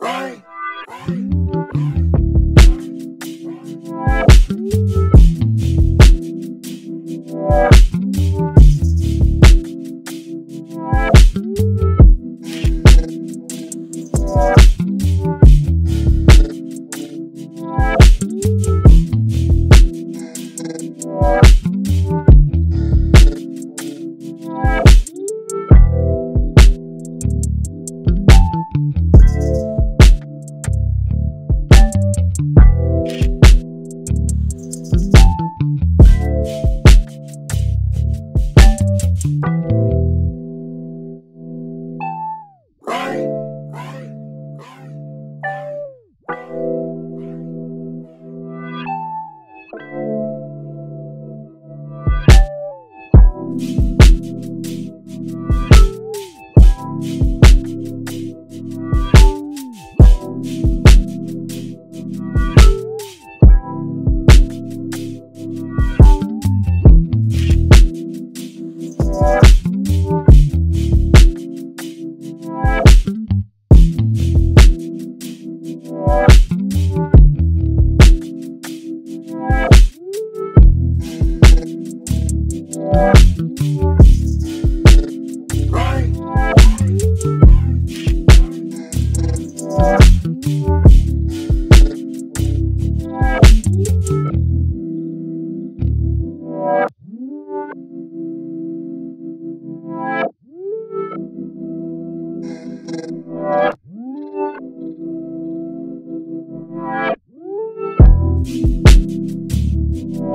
right. You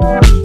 Thank